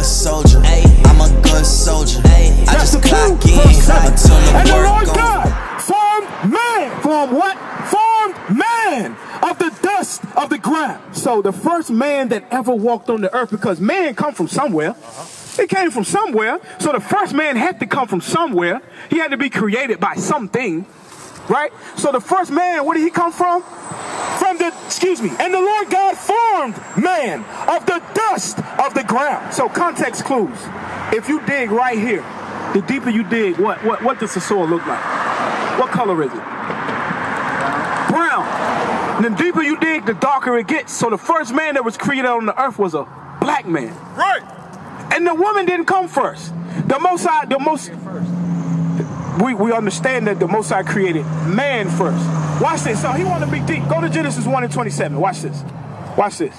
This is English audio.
foot soldier. I'm a good soldier. I That's just clock in Verse seven. until And the the Lord. God formed man. Formed what? Formed man of the dust of the ground. So the first man that ever walked on the earth, because man come from somewhere. It came from somewhere. So the first man had to come from somewhere. He had to be created by something. Right? So the first man, where did he come from? From the, excuse me, and the Lord God man of the dust of the ground. So context clues. If you dig right here, the deeper you dig, what what what does the soil look like? What color is it? Brown. And the deeper you dig, the darker it gets. So the first man that was created on the earth was a black man. Right. And the woman didn't come first. The most High, the most we, we understand that the Most High created man first. Watch this. So he wanted to be deep. Go to Genesis 1 and 27. Watch this. Watch this.